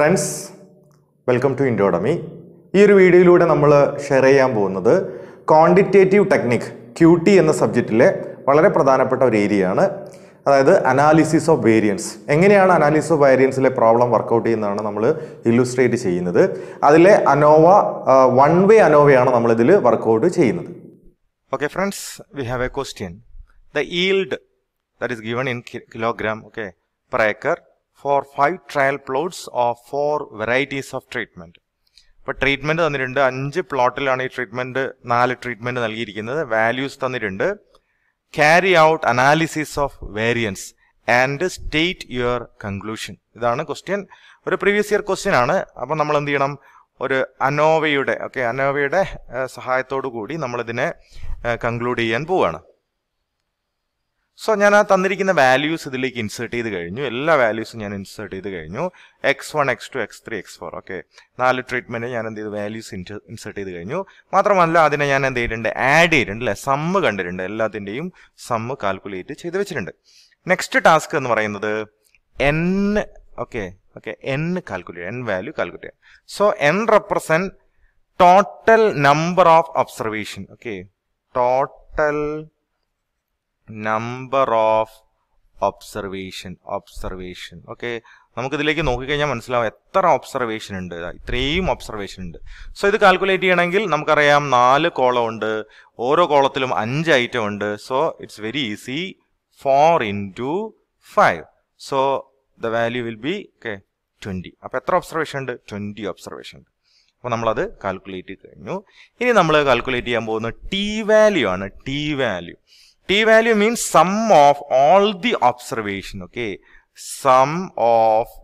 Friends welcome to ഇൻഡോഡമി ഈ ഒരു വീഡിയോയിലൂടെ നമ്മൾ ഷെയർ ചെയ്യാൻ പോകുന്നത് ക്വാണ്ടിറ്റേറ്റീവ് ടെക്നിക് ക്യൂ ടി എന്ന സബ്ജക്റ്റിലെ വളരെ പ്രധാനപ്പെട്ട ഒരു ഏരിയയാണ് അതായത് അനാലിസിസ് ഓഫ് വേരിയൻസ് എങ്ങനെയാണ് അനാലിസിസ് ഓഫ് വേരിയൻസിലെ പ്രോബ്ലം വർക്കൗട്ട് ചെയ്യുന്നതാണ് നമ്മൾ ഇല്ലുസ്ട്രേറ്റ് ചെയ്യുന്നത്. അതിലെ അനോവ വൺ വേ അനോവയാണ് നമ്മളിതിൽ വർക്കൗട്ട് ചെയ്യുന്നത്. Okay friends we have a question the yield that is given in kilogram okay per acre for five trial plots of four varieties of treatment. ഇപ്പൊ treatment തന്നിട്ടുണ്ട് അഞ്ച് പ്ലോട്ടിലാണ് ഈ treatment നാല് treatment നൽകിയിരിക്കുന്നത് values തന്നിട്ടുണ്ട്. Carry out analysis of variance and state your conclusion ഇതാണ് question ഒരു previous year question ആണ്. അപ്പം നമ്മൾ എന്ത് ചെയ്യണം? ഒരു അനോവയുടെ ഓക്കെ അനോവയുടെ സഹായത്തോടു കൂടി നമ്മളിതിനെ കൺക്ലൂഡ് ചെയ്യാൻ പോവുകയാണ് സോ ഞാൻ ആ തന്നിരിക്കുന്ന വാല്യൂസ് ഇതിലേക്ക് ഇൻസേർട്ട് ചെയ്ത് കഴിഞ്ഞു. എല്ലാ വാല്യൂസും ഞാൻ ഇൻസേർട്ട് ചെയ്ത് കഴിഞ്ഞു. X one X two X three X four okay നാല് ട്രീറ്റ്മെന്റ് ഞാൻ എന്ത് ചെയ്തു? വാല്യൂസ് ഇൻസേർട്ട് ചെയ്ത് കഴിഞ്ഞു. മാത്രമല്ല അതിനെ ഞാൻ എന്ത് ചെയ്തിട്ടുണ്ട്? ആഡ് ചെയ്തിട്ടുണ്ട് അല്ലേ? സമ്മ് കണ്ടിട്ടുണ്ട്. എല്ലാത്തിന്റെയും സമ്മ് കാൽക്കുലേറ്റ് ചെയ്ത് വെച്ചിട്ടുണ്ട്. നെക്സ്റ്റ് ടാസ്ക് എന്ന് പറയുന്നത് N okay okay N calculate N value calculate ചെയ്യാം. So N represent total number of observation okay total number of observation observation okay നമുക്കിതിലേക്ക് നോക്കിക്കഴിഞ്ഞാൽ മനസ്സിലാവും എത്ര ഒബ്സർവേഷൻ ഉണ്ട്. ഇത്രയും ഒബ്സർവേഷൻ ഉണ്ട്. സോ ഇത് കാൽക്കുലേറ്റ് ചെയ്യണമെങ്കിൽ നമുക്കറിയാം നാല് കോളം ഉണ്ട് ഓരോ കോളത്തിലും അഞ്ച് ഐറ്റം ഉണ്ട്. So it's very easy four into five so the value will be okay twenty അപ്പോൾ എത്ര ഒബ്സർവേഷൻ ഉണ്ട്? ട്വന്റി ഒബ്സർവേഷൻ ഉണ്ട്. അപ്പോൾ നമ്മളത് കാൽക്കുലേറ്റ് ചെയ്ത് കഴിഞ്ഞു. ഇനി നമ്മൾ കാൽക്കുലേറ്റ് ചെയ്യാൻ പോകുന്നത് ടി വാല്യൂ ആണ്. T value T value means sum of all the observation okay sum of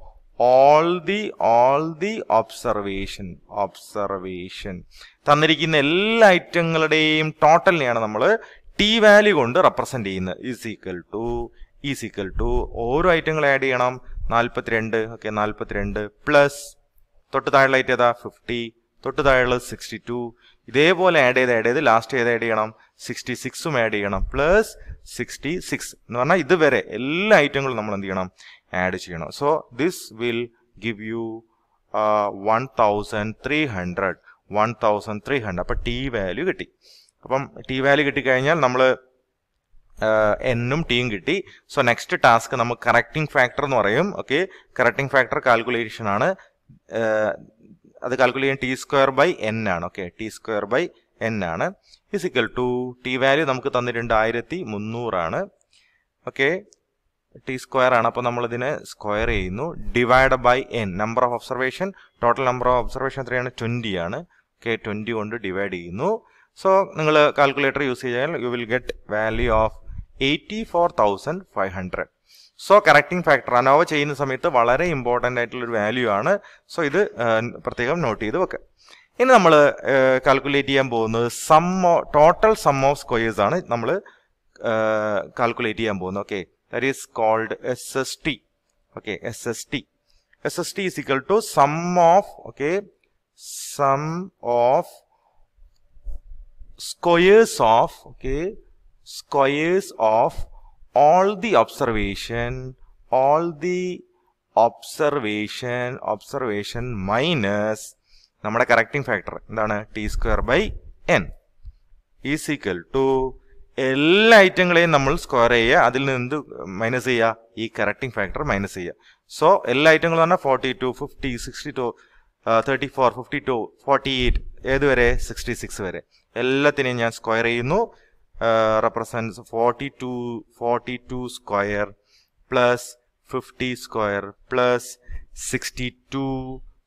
all the all the observation observation തന്നിരിക്കുന്ന എല്ലാ ഐറ്റങ്ങളുടെയും ടോട്ടലിനെയാണ് നമ്മൾ ടി വാല്യൂ കൊണ്ട് റെപ്രസെന്റ് ചെയ്യുന്നത്. Is equal to is equal to ഓരോ ഐറ്റങ്ങൾ ആഡ് ചെയ്യണം. നാൽപ്പത്തിരണ്ട് ഓക്കെ നാൽപ്പത്തിരണ്ട് പ്ലസ് തൊട്ട് താഴെ ഐറ്റം ഏതാ? ഫിഫ്റ്റി തൊട്ട് താഴെ സിക്സ്റ്റി ടു ഇതേപോലെ ആഡ് ചെയ്ത് ആഡ് ചെയ്ത് ലാസ്റ്റ് ഏത് ആഡ് ചെയ്യണം. സിക്സ്റ്റി സിക്സും ആഡ് ചെയ്യണം. പ്ലസ് സിക്സ്റ്റി സിക്സ് എന്ന് പറഞ്ഞാൽ ഇതുവരെ എല്ലാ ഐറ്റങ്ങളും നമ്മൾ എന്ത് ചെയ്യണം? ആഡ് ചെയ്യണം. So this will give you one thousand three hundred one thousand three hundred അപ്പം ടി വാല്യൂ കിട്ടി. അപ്പം ടി വാല്യൂ കിട്ടിക്കഴിഞ്ഞാൽ നമ്മൾ എന്നും ടീം കിട്ടി. സോ നെക്സ്റ്റ് ടാസ്ക് നമുക്ക് കറക്റ്റിംഗ് ഫാക്ടർ എന്ന് പറയും. ഓക്കെ കറക്റ്റിംഗ് ഫാക്ടർ കാൽക്കുലേഷൻ ആണ്. അത് കാൽക്കുലേറ്റ് ചെയ്യാൻ ടി സ്ക്വയർ ബൈ എൻ ആണ്. Okay T square by N ആണ്. ഫിസിക്കൽ ടു ടി വാല്യൂ നമുക്ക് തന്നിട്ടുണ്ട് ആയിരത്തി മുന്നൂറാണ് ഓക്കെ ടി സ്ക്വയർ ആണ്. അപ്പോൾ നമ്മളിതിനെ സ്ക്വയർ ചെയ്യുന്നു. Divide by N number of observation total number of observation എത്രയാണ്? ട്വന്റി ആണ്. ഓക്കെ ട്വന്റി കൊണ്ട് ഡിവൈഡ് ചെയ്യുന്നു. സോ നിങ്ങൾ കാൽക്കുലേറ്റർ യൂസ് ചെയ്താൽ you will get value of eighty four thousand five hundred so correcting factor ANOVA ചെയ്യുന്ന സമയത്ത് വളരെ important ആയിട്ടുള്ള ഒരു വാല്യൂ ആണ്. സോ ഇത് പ്രത്യേകം നോട്ട് ചെയ്ത് വെക്കുക ഇനി നമ്മൾ കാൽക്കുലേറ്റ് ചെയ്യാൻ പോകുന്നത് sum total sum of squares ആണ് നമ്മൾ കാൽക്കുലേറ്റ് ചെയ്യാൻ പോകുന്നത്. Okay that is called S S T okay S S T S S T is equal to sum of okay sum of squares of okay squares of all the observation all the observation observation minus നമ്മുടെ correcting factor എന്താണ്? T square by N is equal to എല്ലാ ഐറ്റങ്ങളെയും നമ്മൾ square ചെയ്യുക. അതിൽ നിന്ന് minus ചെയ്യുക? ഈ കറക്റ്റിംഗ് ഫാക്ടർ മൈനസ് ചെയ്യുക. സോ എല്ലാ ഐറ്റങ്ങളും പറഞ്ഞാൽ forty two fifty sixty two thirty four fifty two forty eight ഏതുവരെ? സിക്സ്റ്റി സിക്സ് വരെ. എല്ലാത്തിനെയും ഞാൻ സ്ക്വയർ ചെയ്യുന്നു. To forty two square plus fifty square plus sixty two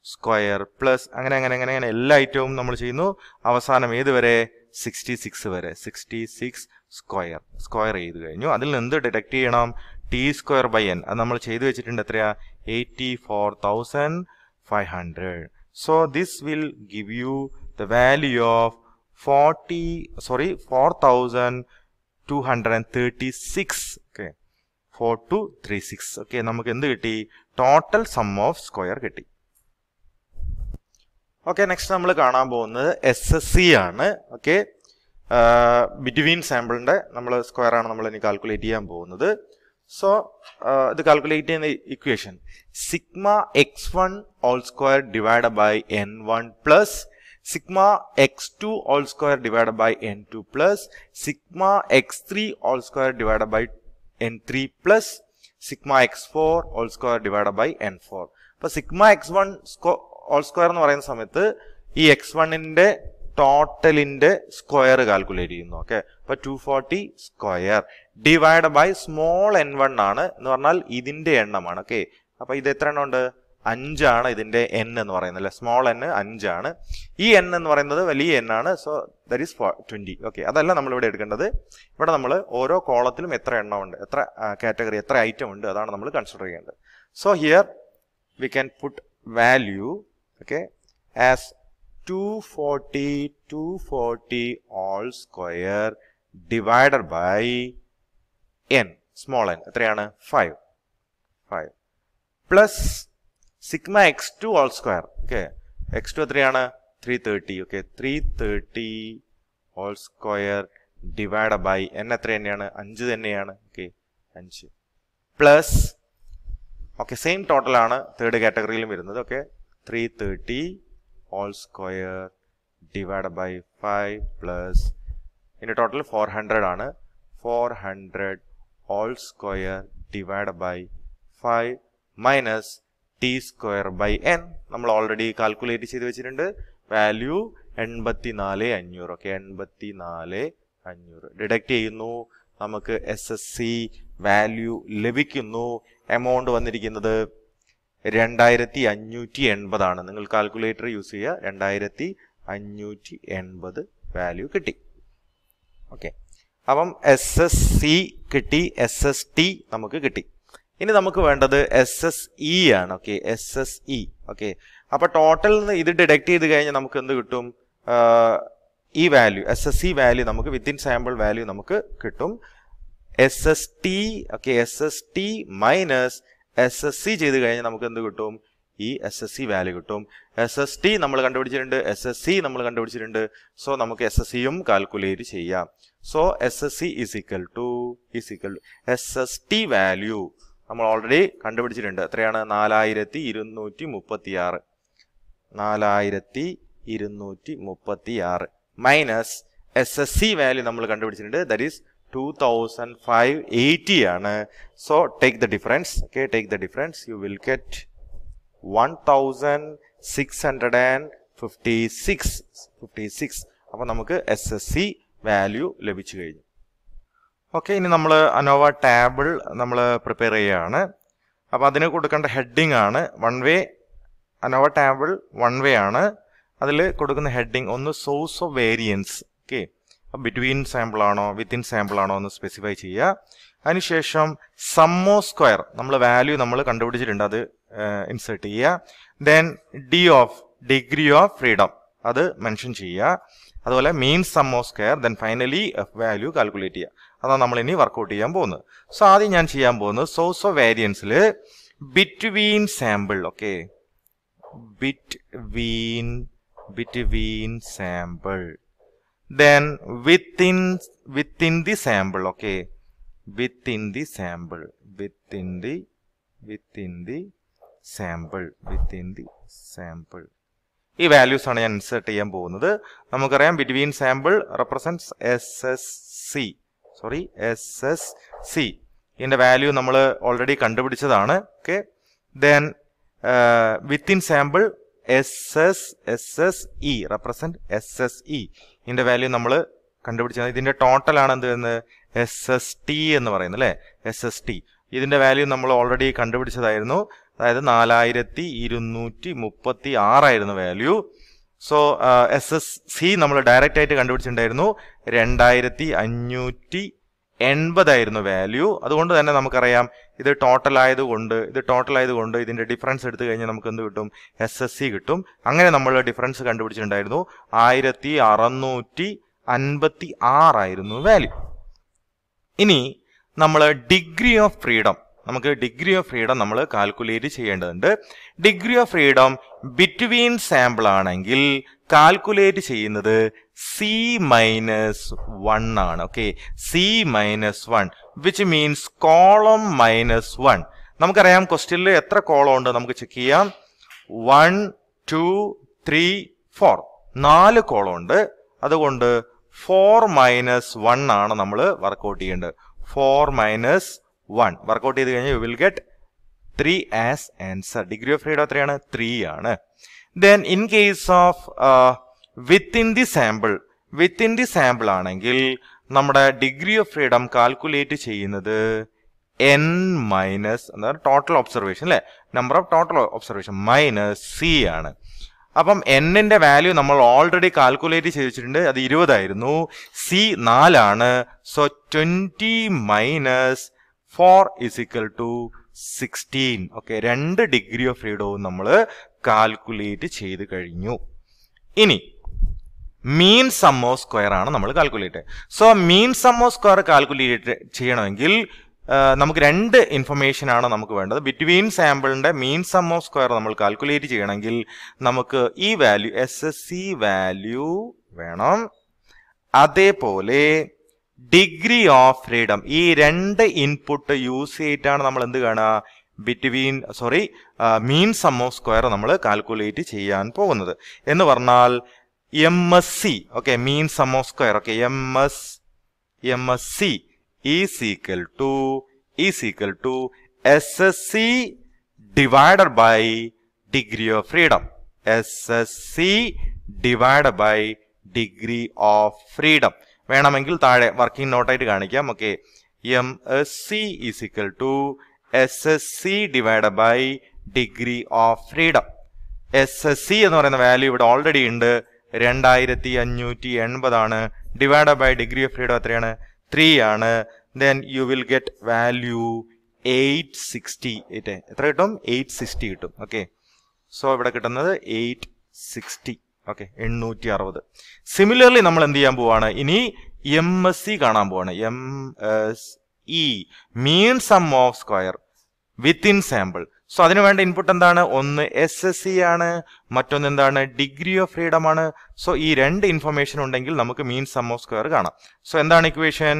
square plus അങ്ങനെ അങ്ങനെ അങ്ങനെ അങ്ങനെ എല്ലാ ഐറ്റവും നമ്മൾ ചെയ്യുന്നു. അവസാനം ഏത് വരെ? സിക്സ്റ്റി സിക്സ് വരെ. സിക്സ്റ്റി സിക്സ് സ്ക്വയർ സ്ക്വയർ ചെയ്ത് കഴിഞ്ഞു. അതിൽ നിന്ന് ഡിറ്റക്ട് ചെയ്യണം? ടി സ്ക്വയർ ബൈ എൻ അത് നമ്മൾ ചെയ്തു വെച്ചിട്ടുണ്ട് എത്രയാ? Eighty four thousand five hundred so this will give you the value of forty sorry four thousand two hundred and thirty six okay four two three six okay നമുക്ക് എന്ത് കിട്ടി? Total sum of square കിട്ടി. Okay next നമ്മൾ കാണാൻ പോകുന്നത് S S C ആണ്. Okay between സാമ്പിളിന്റെ നമ്മൾ സ്ക്വയർ ആണ് നമ്മൾ ഇനി കാൽക്കുലേറ്റ് ചെയ്യാൻ പോകുന്നത്. സോ ഇത് കാൽക്കുലേറ്റ് ചെയ്യുന്ന equation sigma X one whole square divide by N one plus sigma X two whole square divide by N two plus sigma X three whole square divide by N three plus sigma X four whole square divide by N four അപ്പൊ sigma X one whole square എന്ന് പറയുന്ന സമയത്ത് ഈ X വണ്ണിന്റെ ടോട്ടലിന്റെ square calculate ചെയ്യുന്നു okay അപ്പൊ two forty square divide by small N one ആണ് എന്ന് പറഞ്ഞാൽ ഇതിന്റെ എണ്ണമാണ് ഓക്കെ അപ്പൊ ഇത് എത്ര എണ്ണം ഉണ്ട്? അഞ്ചാണ് ഇതിന്റെ എൻ എന്ന് പറയുന്നത് അല്ലെ? സ്മോൾ എൻ അഞ്ചാണ്. ഈ എൻ എന്ന് പറയുന്നത് വലിയ എൻ ആണ് so that is twenty okay അതല്ല നമ്മൾ ഇവിടെ എടുക്കേണ്ടത്. ഇവിടെ നമ്മൾ ഓരോ കോളത്തിലും എത്ര എണ്ണമുണ്ട് എത്ര കാറ്റഗറി എത്ര ഐറ്റം ഉണ്ട് അതാണ് നമ്മൾ കൺസിഡർ ചെയ്യേണ്ടത്. So here we can put value okay as two forty two forty whole square divided by N small N എത്രയാണ്? 5 5 plus sigma X two whole square. Okay X two എത്രയാണ്? Three thirty okay three thirty whole square divide by N എത്ര തന്നെയാണ്? അഞ്ച് തന്നെയാണ്. Okay അഞ്ച്. Plus okay same ടോട്ടലാണ് third കാറ്റഗറിയിലും വരുന്നത്. Okay three thirty all square divided by 5 plus ഇതിന്റെ ടോട്ടൽ ഫോർ ഹൺഡ്രഡ് ആണ്. Four hundred whole square divide by five minus T square by N നമ്മൾ ഓൾറെഡി കാൽക്കുലേറ്റ് ചെയ്ത് വെച്ചിട്ടുണ്ട്. വാല്യൂ എൺപത്തി നാല് അഞ്ഞൂറ്. ഓക്കെ എൺപത്തി നാല് അഞ്ഞൂറ്. ഡിഡക്റ്റ് ചെയ്യുന്നു. നമുക്ക് എസ് എസ് സി വാല്യൂ ലഭിക്കുന്നു. എമൗണ്ട് വന്നിരിക്കുന്നത് രണ്ടായിരത്തി അഞ്ഞൂറ്റി എൺപതാണ് നിങ്ങൾ കാൽക്കുലേറ്റർ യൂസ് ചെയ്യുക. രണ്ടായിരത്തി അഞ്ഞൂറ്റി എൺപത് വാല്യൂ കിട്ടി. ഓക്കെ അപ്പം എസ് എസ് സി കിട്ടി. എസ് എസ് ടി നമുക്ക് കിട്ടി. ഇനി നമുക്ക് വേണ്ടത് എസ് എസ് ഇ ആണ് okay S S E okay അപ്പൊ ടോട്ടൽ നിന്ന് ഇത് ഡിഡക്ട് ചെയ്ത് കഴിഞ്ഞാൽ നമുക്ക് എന്ത് കിട്ടും ഈ value S S C value നമുക്ക് വിത്തിൻ സാമ്പിൾ വാല്യൂ നമുക്ക് കിട്ടും S S T okay S S T minus S S C ചെയ്ത് കഴിഞ്ഞാൽ നമുക്ക് എന്ത് കിട്ടും ഈ എസ് എസ് സി വാല്യൂ കിട്ടും എസ് എസ് ടി നമ്മൾ കണ്ടുപിടിച്ചിട്ടുണ്ട് എസ് എസ് സി നമ്മൾ കണ്ടുപിടിച്ചിട്ടുണ്ട് സോ നമുക്ക് എസ് എസ് സിയും കാൽക്കുലേറ്റ് ചെയ്യാം so S S C is equal to is equal S S T value നമ്മൾ ഓൾറെഡി കണ്ടുപിടിച്ചിട്ടുണ്ട്. എത്രയാണ്? നാലായിരത്തി ഇരുന്നൂറ്റി മുപ്പത്തി ആറ് നാലായിരത്തി ഇരുന്നൂറ്റി മുപ്പത്തി ആറ് minus S S C value നമ്മൾ കണ്ടുപിടിച്ചിട്ടുണ്ട്. That is two thousand five eighty ആണ്. So take the difference okay take the difference you will get one thousand six hundred and fifty six fifty six അപ്പോൾ നമുക്ക് S S C value ലഭിച്ചു കഴിഞ്ഞു. Okay ഇനി നമ്മൾ ANOVA table നമ്മൾ prepare ചെയ്യുകയാണ് അപ്പോൾ അതിന് കൊടുക്കേണ്ട ഹെഡിങ് ആണ്. One way ANOVA table one way ആണ്. അതിൽ കൊടുക്കുന്ന ഹെഡിങ് ഒന്ന് source of variance. Okay between sample ആണോ വിത്തിൻ സാമ്പിൾ ആണോ എന്ന് സ്പെസിഫൈ ചെയ്യുക. അതിനുശേഷം സമ്മോ സ്ക്വയർ നമ്മൾ വാല്യൂ നമ്മൾ കണ്ടുപിടിച്ചിട്ടുണ്ട് അത് ഇൻസേർട്ട് ചെയ്യുക. Then D of degree of freedom അത് മെൻഷൻ ചെയ്യുക. അതുപോലെ mean sum of square then finally value calculate ചെയ്യുക. അതാണ് നമ്മൾ ഇനി വർക്കൗട്ട് ചെയ്യാൻ പോകുന്നത്. സോ ആദ്യം ഞാൻ ചെയ്യാൻ പോകുന്നത് source of വേരിയൻസിൽ between sample okay between between sample then within within the sample okay within the sample within the within the sample within the sample ഈ വാല്യൂസ് ആണ് ഞാൻ ഇൻസേർട്ട് ചെയ്യാൻ പോകുന്നത്. നമുക്കറിയാം between sample represents S S C sorry S S C ഇതിന്റെ value നമ്മൾ already കണ്ടുപിടിച്ചതാണ്. Okay then within sample S S S S E represent S S E ഇതിന്റെ value നമ്മൾ കണ്ടുപിടിച്ചത് ഇതിന്റെ ടോട്ടൽ ആണ് എന്ത് വരുന്നത്? എസ് എസ് ടി എന്ന് പറയുന്നത് അല്ലെ? എസ് എസ് ടി ഇതിന്റെ വാല്യൂ നമ്മൾ ഓൾറെഡി കണ്ടുപിടിച്ചതായിരുന്നു. അതായത് നാലായിരത്തി ഇരുന്നൂറ്റി മുപ്പത്തി ആറായിരുന്നു value so S S C നമ്മൾ ഡയറക്റ്റ് ആയിട്ട് കണ്ടുപിടിച്ചിട്ടുണ്ടായിരുന്നു രണ്ടായിരത്തി അഞ്ഞൂറ്റി എൺപതായിരുന്നു വാല്യൂ അതുകൊണ്ട് തന്നെ നമുക്കറിയാം ഇത് ടോട്ടൽ ആയതുകൊണ്ട് ഇത് ടോട്ടൽ ആയതുകൊണ്ട് ഇതിന്റെ ഡിഫറൻസ് എടുത്തു കഴിഞ്ഞാൽ നമുക്ക് എന്ത് കിട്ടും? എസ് എസ് സി കിട്ടും. അങ്ങനെ നമ്മൾ ഡിഫറൻസ് കണ്ടുപിടിച്ചിട്ടുണ്ടായിരുന്നു ആയിരത്തി അറുന്നൂറ്റി അൻപത്തി ആറായിരുന്നു വാല്യൂ ഇനി നമ്മൾ ഡിഗ്രി ഓഫ് ഫ്രീഡം നമുക്ക് ഡിഗ്രി ഓഫ് ഫ്രീഡം നമ്മൾ കാൽക്കുലേറ്റ് ചെയ്യേണ്ടതുണ്ട്. Degree of freedom between sample ആണെങ്കിൽ കാൽക്കുലേറ്റ് ചെയ്യുന്നത് സി മൈനസ് വൺ ആണ് okay C minus one which means column minus one നമുക്കറിയാം ക്വസ്റ്റ്യനിൽ എത്ര കോളം ഉണ്ട് നമുക്ക് ചെക്ക് ചെയ്യാം. വൺ ടു ത്രീ ഫോർ നാല് കോളം ഉണ്ട്. അതുകൊണ്ട് ഫോർ മൈനസ് വൺ ആണ് നമ്മൾ വർക്കൗട്ട് ചെയ്യേണ്ടത്. Four minus one. വർക്കൗട്ട് ചെയ്ത് കഴിഞ്ഞാൽ you will get three as answer degree of freedom എത്രയാണ്? ത്രീ ആണ്. Then in case of within the sample within the sample ആണെങ്കിൽ നമ്മുടെ ഡിഗ്രി ഓഫ് ഫ്രീഡം കാൽക്കുലേറ്റ് ചെയ്യുന്നത് എൻ മൈനസ് എന്താ total observation അല്ലേ? Number of total observation minus C ആണ്. അപ്പം എന്നിന്റെ വാല്യൂ നമ്മൾ ഓൾറെഡി കാൽക്കുലേറ്റ് ചെയ്ത് വെച്ചിട്ടുണ്ട് അത് ഇരുപതായിരുന്നു. സി നാലാണ്. So twenty minus four is equal to sixteen okay രണ്ട് ഡിഗ്രി ഓഫ് ഫ്രീഡവും നമ്മൾ കാൽക്കുലേറ്റ് ചെയ്ത് കഴിഞ്ഞു. ഇനി മീൻ സമ്മോ സ്ക്വയർ ആണ് നമ്മൾ calculate so mean sum of square calculate ചെയ്യണമെങ്കിൽ നമുക്ക് രണ്ട് ഇൻഫർമേഷൻ ആണ് നമുക്ക് വേണ്ടത്. ബിറ്റ്വീൻ സാമ്പിളിന്റെ മീൻ സമ്മോ സ്ക്വയർ നമ്മൾ കാൽക്കുലേറ്റ് ചെയ്യണമെങ്കിൽ നമുക്ക് ഈ value S S C value വേണം. അതേപോലെ ഡിഗ്രി ഓഫ് ഫ്രീഡം ഈ രണ്ട് ഇൻപുട്ട് യൂസ് ചെയ്തിട്ടാണ് നമ്മൾ എന്ത് കാണുക? Between sorry mean sum of square നമ്മൾ കാൽക്കുലേറ്റ് ചെയ്യാൻ പോകുന്നത്. എന്ന് പറഞ്ഞാൽ M S C okay mean sum of square okay M S M S C is equal to is equal to S S C divided by degree of freedom S S C divide by degree of freedom വേണമെങ്കിൽ താഴെ working നോട്ടായിട്ട് കാണിക്കാം. Okay M S C is equal to S S C divide by degree of freedom S S C എന്ന് പറയുന്ന value ഇവിടെ already ഉണ്ട്. രണ്ടായിരത്തി അഞ്ഞൂറ്റി എൺപതാണ് divide by degree of freedom എത്രയാണ്? ത്രീ ആണ്. Then you will get value eight sixty എത്ര കിട്ടും? എയ്റ്റ് സിക്സ്റ്റി കിട്ടും. ഓക്കെ സോ ഇവിടെ കിട്ടുന്നത് എയ്റ്റ് സിക്സ്റ്റി ഓക്കെ എണ്ണൂറ്റി അറുപത് സിമിലർലി നമ്മൾ എന്ത് ചെയ്യാൻ പോവാണ്? ഇനി എം എസ് സി കാണാൻ പോവാണ്. M S E mean sum of square within sample so അതിന് വേണ്ട ഇൻപുട്ട് എന്താണ്? ഒന്ന് എസ് എസ് സി ആണ് മറ്റൊന്ന് എന്താണ്? ഡിഗ്രി ഓഫ് ഫ്രീഡം ആണ്. സോ ഈ രണ്ട് ഇൻഫർമേഷൻ ഉണ്ടെങ്കിൽ നമുക്ക് മീൻ സം ഓഫ് സ്ക്വയർ കാണാം. സോ എന്താണ് equation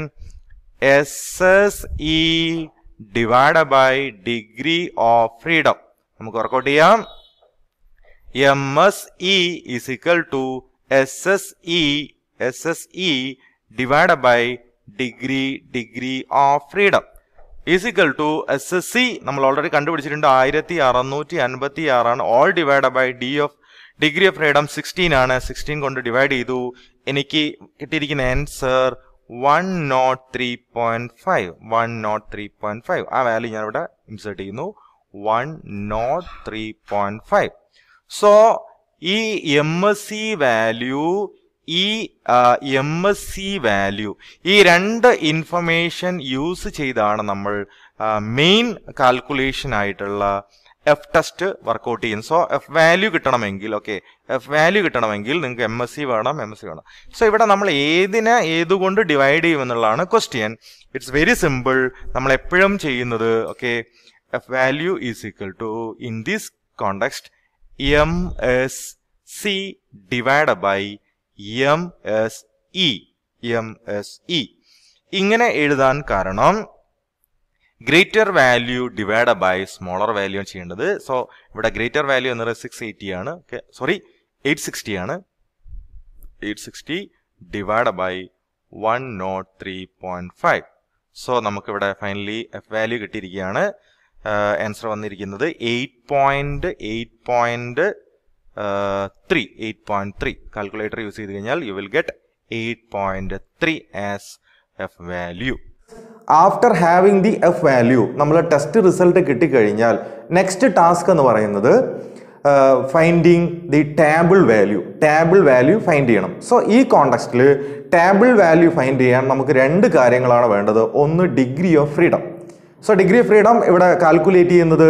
S S E divide by degree of freedom നമുക്ക് വർക്കൗട്ട് ചെയ്യാം. M is equal to SSE, SSE divided by degree, degree of freedom. Freedom is equal to S C നമ്മൾ already കണ്ടുപിടിച്ചിട്ടുണ്ട്. ആയിരത്തി അറുന്നൂറ്റി അൻപത്തി ആറാണ് all divide by D of degree of freedom sixteen ആണ്. Sixteen കൊണ്ട് ഡിവൈഡ് ചെയ്തു. എനിക്ക് കിട്ടിയിരിക്കുന്ന answer one nought three point five one nought three point five ആ വാല്യൂ ഞാൻ ഇവിടെ ഇൻസേർട്ട് ചെയ്യുന്നു. One nought three point five so ഈ എം എസ് സി വാല്യൂ ഈ എം എസ് സി വാല്യൂ ഈ രണ്ട് ഇൻഫർമേഷൻ യൂസ് ചെയ്താണ് നമ്മൾ മെയിൻ കാൽക്കുലേഷൻ ആയിട്ടുള്ള എഫ് ടെസ്റ്റ് വർക്കൗട്ട് ചെയ്യുന്നത്. സോ എഫ് വാല്യൂ കിട്ടണമെങ്കിൽ ഓക്കെ എഫ് വാല്യൂ കിട്ടണമെങ്കിൽ നിങ്ങൾക്ക് എം എസ് സി വേണം എം എസ് സി വേണം. സോ ഇവിടെ നമ്മൾ ഏതിനെ ഏതുകൊണ്ട് ഡിവൈഡ് ചെയ്യും എന്നുള്ളതാണ് ക്വസ്റ്റ്യൻ ഇറ്റ്സ് വെരി സിമ്പിൾ നമ്മൾ എപ്പോഴും ചെയ്യുന്നത് okay F value is equal to in this context M S C divide by M S E M S E ഇങ്ങനെ എഴുതാൻ കാരണം greater value divide by smaller value ചെയ്യേണ്ടത്. So ഇവിടെ greater value എന്നത് six eighty ആണ്. Sorry eight sixty ആണ്. Eight sixty divide by one nought three point five so നമുക്കിവിടെ finally F value കിട്ടിയിരിക്കുകയാണ്. ആൻസർ വന്നിരിക്കുന്നത് eight point eight point three eight point three calculator use ചെയ്ത് കഴിഞ്ഞാൽ you will get eight point three as F value after having the F value നമ്മൾ test result കിട്ടിക്കഴിഞ്ഞാൽ next task എന്ന് പറയുന്നത് finding the table value table value find ചെയ്യണം. So ഈ കോണ്ടക്സ്റ്റിൽ table value find ചെയ്യാൻ നമുക്ക് രണ്ട് കാര്യങ്ങളാണ് വേണ്ടത്. ഒന്ന് degree of freedom so degree freedom ഇവിടെ കാൽക്കുലേറ്റ് ചെയ്യുന്നത്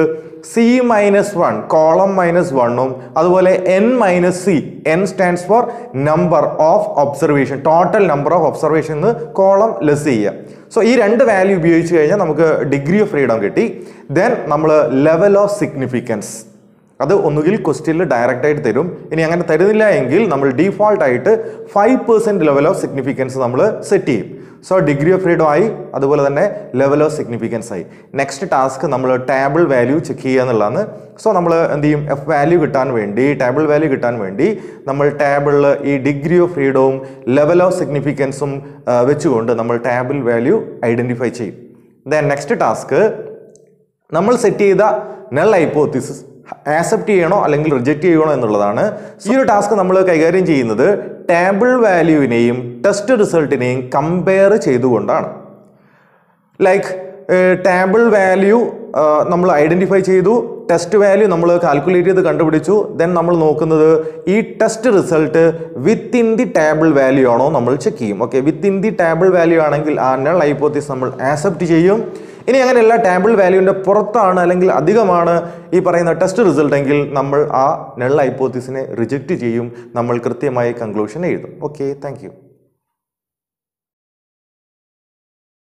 C minus one column minus വണ്ണും അതുപോലെ N minus C N stands for number of observation total number of observation എന്ന് കോളം ലെസ് ചെയ്യുക. സോ ഈ രണ്ട് വാല്യൂ ഉപയോഗിച്ച് കഴിഞ്ഞാൽ നമുക്ക് ഡിഗ്രി ഓഫ് ഫ്രീഡം കിട്ടി. ദെൻ നമ്മൾ ലെവൽ ഓഫ് സിഗ്നിഫിക്കൻസ് അത് ഒന്നുകിൽ ക്വസ്റ്റ്യനിൽ ഡയറക്റ്റ് ആയിട്ട് തരും. ഇനി അങ്ങനെ തരുന്നില്ല എങ്കിൽ നമ്മൾ ഡീഫോൾട്ട് ആയിട്ട് five percent level of significance നമ്മൾ സെറ്റ് ചെയ്യും. സോ ഡിഗ്രി ഓഫ് ഫ്രീഡം ആയി അതുപോലെ തന്നെ ലെവൽ ഓഫ് സിഗ്നിഫിക്കൻസ് ആയി. നെക്സ്റ്റ് ടാസ്ക് നമ്മൾ ടേബിൾ വാല്യൂ ചെക്ക് ചെയ്യുക എന്നുള്ളതാണ്. സോ നമ്മൾ എന്ത് ചെയ്യും? എഫ് വാല്യൂ കിട്ടാൻ വേണ്ടി ടേബിൾ വാല്യൂ കിട്ടാൻ വേണ്ടി നമ്മൾ ടേബിളിൽ ഈ ഡിഗ്രി ഓഫ് ഫ്രീഡവും ലെവൽ ഓഫ് സിഗ്നിഫിക്കൻസും വെച്ചുകൊണ്ട് നമ്മൾ ടേബിൾ വാല്യൂ ഐഡന്റിഫൈ ചെയ്യും. ദെൻ നെക്സ്റ്റ് ടാസ്ക് നമ്മൾ സെറ്റ് ചെയ്ത നെൽ ഹൈപ്പോത്തിസിസ് ആക്സെപ്റ്റ് ചെയ്യണോ അല്ലെങ്കിൽ റിജക്റ്റ് ചെയ്യണോ എന്നുള്ളതാണ്. ഈ ഒരു ടാസ്ക് നമ്മൾ കൈകാര്യം ചെയ്യുന്നത് ടേബിൾ വാല്യൂവിനെയും ടെസ്റ്റ് റിസൾട്ടിനെയും കമ്പയർ ചെയ്തുകൊണ്ടാണ്. ലൈക്ക് ടേബിൾ വാല്യൂ നമ്മൾ ഐഡന്റിഫൈ ചെയ്തു. ടെസ്റ്റ് വാല്യൂ നമ്മൾ കാൽക്കുലേറ്റ് ചെയ്ത് കണ്ടുപിടിച്ചു. ദെൻ നമ്മൾ നോക്കുന്നത് ഈ test result within the table value ആണോ നമ്മൾ ചെക്ക് ചെയ്യും. Okay within the table value ആണെങ്കിൽ ആ നൾ ഹൈപ്പോത്തിസ് നമ്മൾ ആക്സെപ്റ്റ് ചെയ്യും. ഇനി അങ്ങനെയല്ല ടാമ്പിൾ വാല്യൂവിന്റെ പുറത്താണ് അല്ലെങ്കിൽ അധികമാണ് ഈ പറയുന്ന ടെസ്റ്റ് റിസൾട്ട് എങ്കിൽ നമ്മൾ ആ നെള്ള ഹൈപ്പോത്തിസിനെ റിജക്റ്റ് ചെയ്യും നമ്മൾ കൃത്യമായി കൺക്ലൂഷൻ എഴുതും. Okay thank